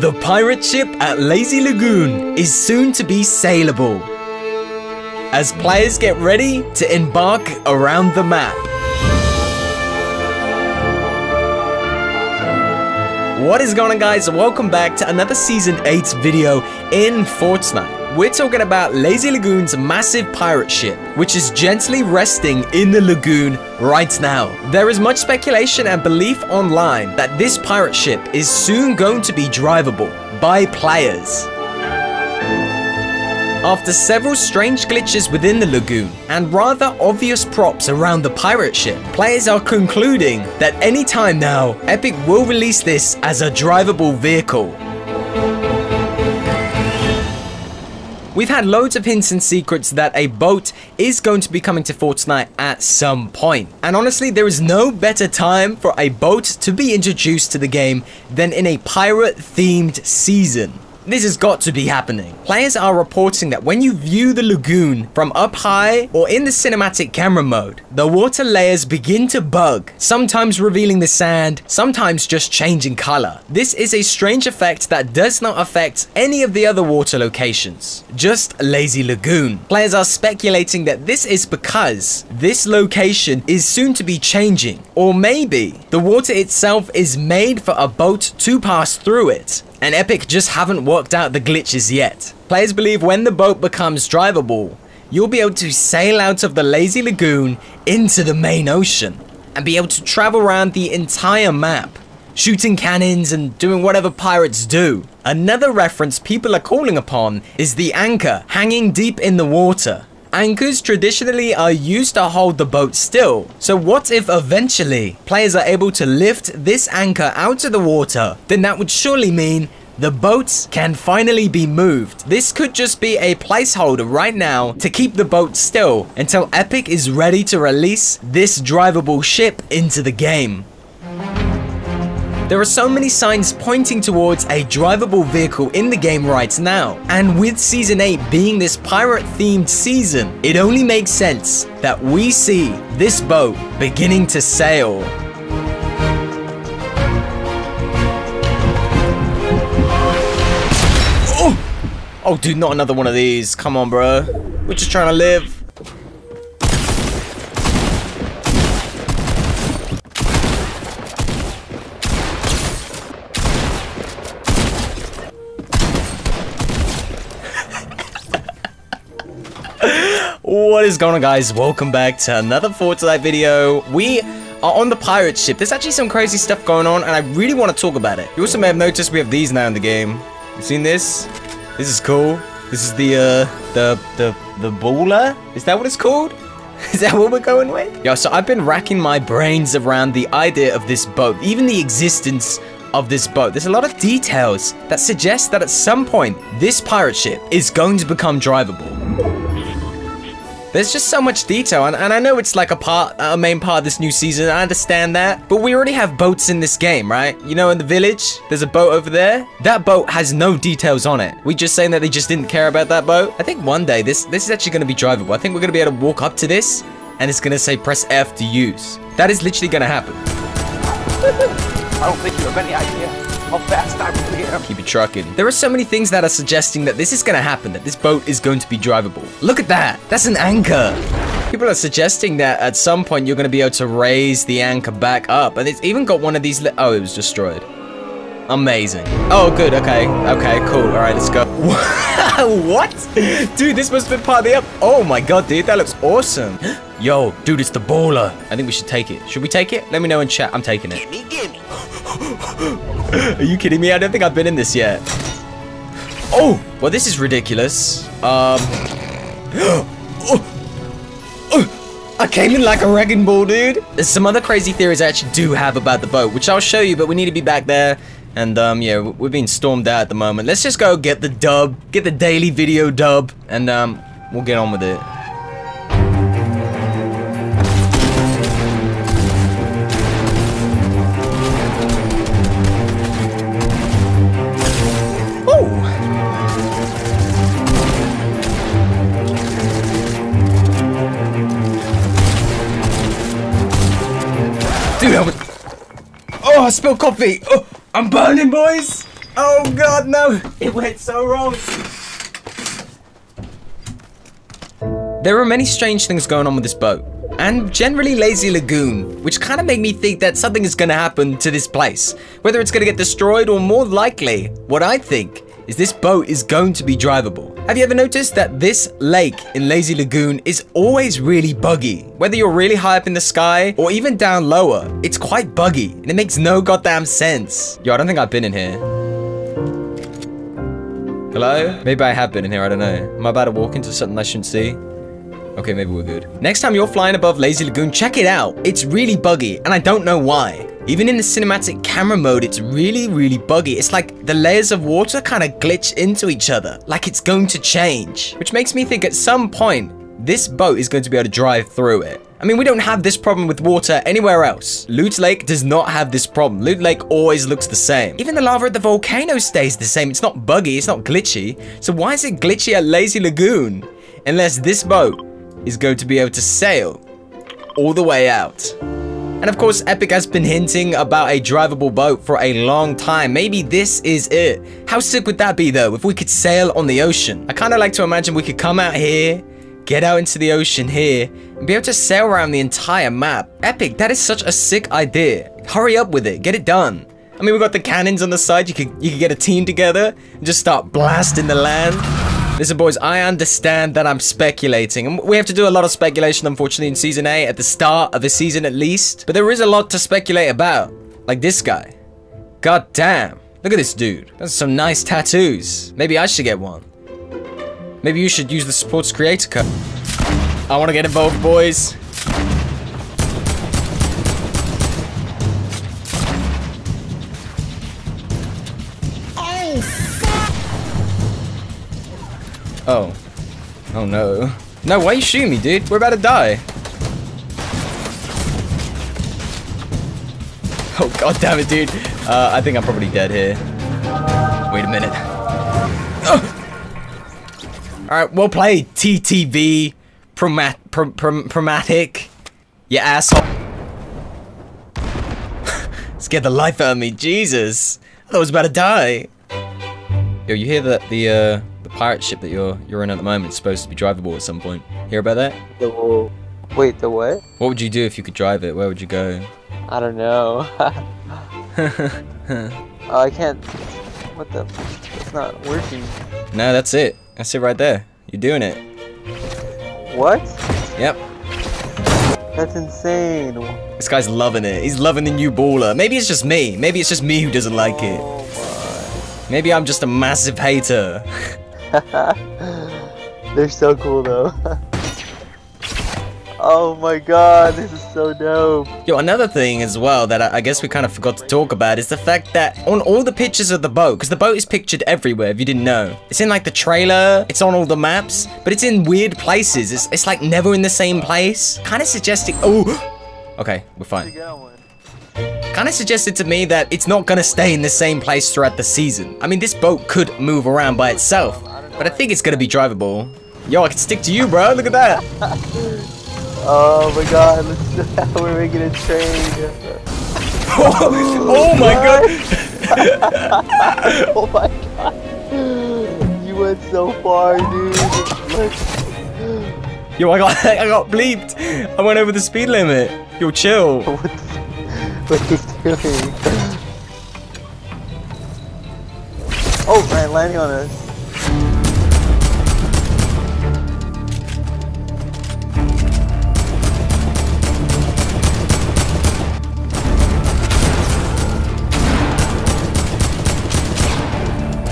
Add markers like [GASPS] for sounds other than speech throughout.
The pirate ship at Lazy Lagoon is soon to be sailable. As players get ready to embark around the map. What is going on guys? Welcome back to another Season 8 video in Fortnite. We're talking about Lazy Lagoon's massive pirate ship, which is gently resting in the lagoon right now. There is much speculation and belief online that this pirate ship is soon going to be drivable by players. After several strange glitches within the lagoon and rather obvious props around the pirate ship, players are concluding that anytime now, Epic will release this as a drivable vehicle. We've had loads of hints and secrets that a boat is going to be coming to Fortnite at some point. And honestly, there is no better time for a boat to be introduced to the game than in a pirate-themed season. This has got to be happening. Players are reporting that when you view the lagoon from up high or in the cinematic camera mode, the water layers begin to bug, sometimes revealing the sand, sometimes just changing color. This is a strange effect that does not affect any of the other water locations, just Lazy Lagoon. Players are speculating that this is because this location is soon to be changing, or maybe the water itself is made for a boat to pass through it and Epic just haven't worked out the glitches yet. Players believe when the boat becomes drivable, you'll be able to sail out of the lazy lagoon into the main ocean and be able to travel around the entire map, shooting cannons and doing whatever pirates do. Another reference people are calling upon is the anchor hanging deep in the water. Anchors traditionally are used to hold the boat still, so what if eventually players are able to lift this anchor out of the water? Then that would surely mean the boat can finally be moved. This could just be a placeholder right now to keep the boat still until Epic is ready to release this drivable ship into the game. There are so many signs pointing towards a drivable vehicle in the game right now, and with Season 8 being this pirate-themed season, it only makes sense that we see this boat beginning to sail. Oh! Oh, dude, not another one of these. Come on, bro. We're just trying to live. What is going on guys? Welcome back to another Fortnite video. We are on the pirate ship. There's actually some crazy stuff going on and I really want to talk about it. You also may have noticed we have these now in the game. You seen this? This is cool. This is the, uh, the, the, the baller? Is that what it's called? [LAUGHS] Is that what we're going with? Yo, so I've been racking my brains around the idea of this boat, even the existence of this boat. There's a lot of details that suggest that at some point, this pirate ship is going to become drivable. There's just so much detail, and, and I know it's like a part, a main part of this new season, I understand that, but we already have boats in this game, right? You know, in the village, there's a boat over there. That boat has no details on it. We just saying that they just didn't care about that boat? I think one day, this, this is actually going to be drivable. I think we're going to be able to walk up to this, and it's going to say press F to use. That is literally going to happen. I don't think you have any idea how fast I really am. Keep it trucking. There are so many things that are suggesting that this is going to happen, that this boat is going to be drivable. Look at that. That's an anchor. People are suggesting that at some point you're going to be able to raise the anchor back up. And it's even got one of these... Oh, it was destroyed. Amazing. Oh, good. Okay. Okay, cool. All right, let's go. [LAUGHS] what? Dude, this must have been part of the up. Oh my god, dude. That looks awesome. [GASPS] Yo, dude, it's the baller. I think we should take it. Should we take it? Let me know in chat. I'm taking it. Gimme, gimme. [GASPS] Are you kidding me? I don't think I've been in this yet. Oh, well, this is ridiculous. Um. [GASPS] I came in like a wrecking ball, dude. There's some other crazy theories I actually do have about the boat, which I'll show you, but we need to be back there. And, um, yeah, we're being stormed out at the moment. Let's just go get the dub, get the daily video dub, and, um, we'll get on with it. Dude, I was... Oh, I spilled coffee. Oh, I'm burning, boys. Oh god, no! It went so wrong. There are many strange things going on with this boat, and generally Lazy Lagoon, which kind of made me think that something is gonna happen to this place. Whether it's gonna get destroyed or more likely, what I think is this boat is going to be drivable. Have you ever noticed that this lake in Lazy Lagoon is always really buggy? Whether you're really high up in the sky or even down lower, it's quite buggy and it makes no goddamn sense. Yo, I don't think I've been in here. Hello? Maybe I have been in here, I don't know. Am I about to walk into something I shouldn't see? Okay, maybe we're good. Next time you're flying above Lazy Lagoon, check it out. It's really buggy, and I don't know why. Even in the cinematic camera mode, it's really, really buggy. It's like the layers of water kind of glitch into each other, like it's going to change. Which makes me think at some point, this boat is going to be able to drive through it. I mean, we don't have this problem with water anywhere else. Loot Lake does not have this problem. Loot Lake always looks the same. Even the lava at the volcano stays the same. It's not buggy, it's not glitchy. So why is it glitchy at Lazy Lagoon? Unless this boat is going to be able to sail all the way out. And of course, Epic has been hinting about a drivable boat for a long time. Maybe this is it. How sick would that be though, if we could sail on the ocean? I kind of like to imagine we could come out here, get out into the ocean here, and be able to sail around the entire map. Epic, that is such a sick idea. Hurry up with it, get it done. I mean, we've got the cannons on the side, you could, you could get a team together and just start blasting the land. Listen, boys, I understand that I'm speculating. And we have to do a lot of speculation, unfortunately, in Season 8, at the start of the season at least. But there is a lot to speculate about. Like this guy. God damn. Look at this dude. That's some nice tattoos. Maybe I should get one. Maybe you should use the supports creator code. I want to get involved, boys. Oh. Oh no. No, why are you shooting me, dude? We're about to die. Oh god damn it, dude. Uh, I think I'm probably dead here. Wait a minute. Alright, well played, TTV. Promat pr pr Promatic. You asshole. [LAUGHS] Scared the life out of me, Jesus. I thought I was about to die. Yo, you hear that the, uh, pirate ship that you're you're in at the moment is supposed to be drivable at some point. Hear about that? The wait, the what? What would you do if you could drive it? Where would you go? I don't know. [LAUGHS] [LAUGHS] oh, I can't. What the? It's not working. No, that's it. That's it right there. You're doing it. What? Yep. That's insane. This guy's loving it. He's loving the new baller. Maybe it's just me. Maybe it's just me who doesn't like it. Oh Maybe I'm just a massive hater. [LAUGHS] [LAUGHS] They're so cool though. [LAUGHS] oh my god, this is so dope. Yo, another thing as well that I, I guess we kind of forgot to talk about is the fact that on all the pictures of the boat, because the boat is pictured everywhere if you didn't know. It's in like the trailer, it's on all the maps, but it's in weird places. It's, it's like never in the same place. Kind of suggesting, oh, [GASPS] okay, we're fine. Kind of suggested to me that it's not gonna stay in the same place throughout the season. I mean, this boat could move around by itself, but I think it's gonna be drivable. Yo, I can stick to you, bro. Look at that. [LAUGHS] oh my god, [LAUGHS] we're making a train. [LAUGHS] oh, my god. oh my god. You went so far, dude. Yo, I got I got bleeped. I went over the speed limit. Yo, chill. what, what are you doing? Oh, man, landing on us.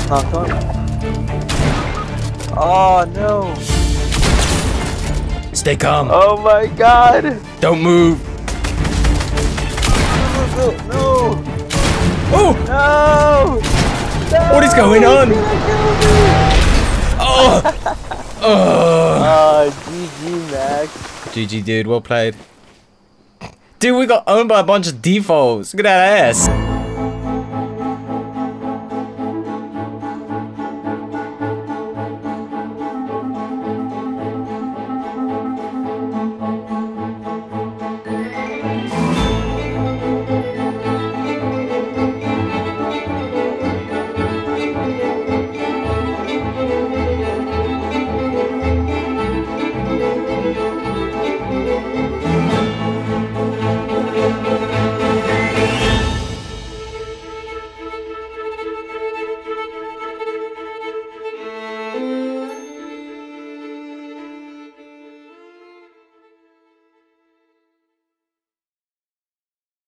Knocked on. Oh no! Stay calm. Oh my god! Don't move. No! No! Oh! No! no! What is going on? Oh! oh! Oh, GG, Max. GG, dude. Well played. Dude, we got owned by a bunch of defaults. Look at that ass.